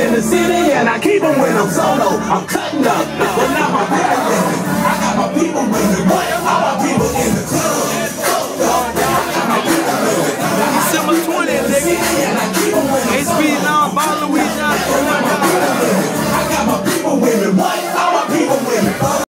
in the city and I keep them when I'm solo. I'm cutting up.